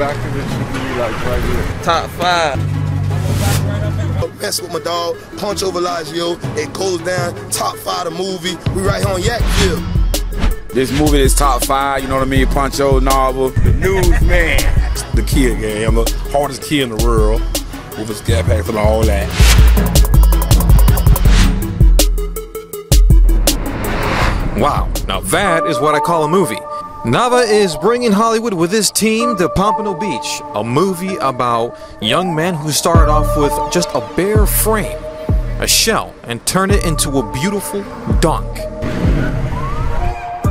back of it should like right here. Top five. Mess with my dog, Punch over Lagio. It goes down, top five the movie. We right here on Yakville. This movie is top five, you know what I mean? Pancho novel. The newsman. The kid game, the hardest kid in the world with his scat packs and all that. Wow, now that is what I call a movie. Nava is bringing Hollywood with his team to Pompano Beach, a movie about young men who started off with just a bare frame, a shell, and turned it into a beautiful donk.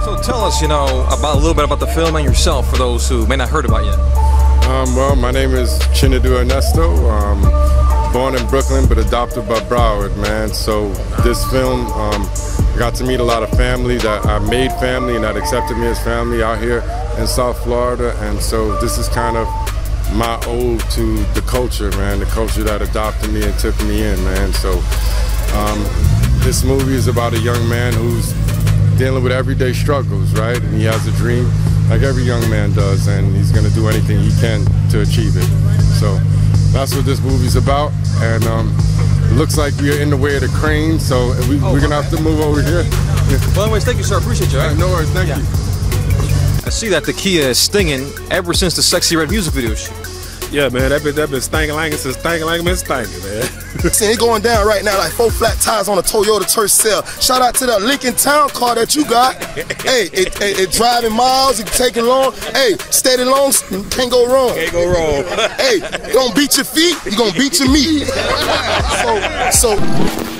So tell us, you know, about a little bit about the film and yourself for those who may not heard about yet. Um, well, my name is Chinadu Ernesto. Um, born in Brooklyn, but adopted by Broward, man. So this film, um, I got to meet a lot of family that I made family and that accepted me as family out here in South Florida. And so this is kind of my ode to the culture, man, the culture that adopted me and took me in, man. So um, this movie is about a young man who's dealing with everyday struggles, right? And he has a dream like every young man does, and he's gonna do anything he can to achieve it. So that's what this movie's about. And um, it looks like we are in the way of the crane, so we, are gonna have to move over here. Well, anyways, thank you, sir. Appreciate you. Yeah, no worries, thank you. I see that the Kia is stinging ever since the Sexyy Red music video shoot. Yeah, man, that been that been stinking like since stinking like been stinking, man. See, it going down right now like four flat tires on a Toyota Tercel. Shout out to that Lincoln Town car that you got. hey, it, it, it driving miles, it taking long. Hey, steady long, can't go wrong. Can't go wrong. hey, you gonna beat your feet, you gonna beat your meat. so, so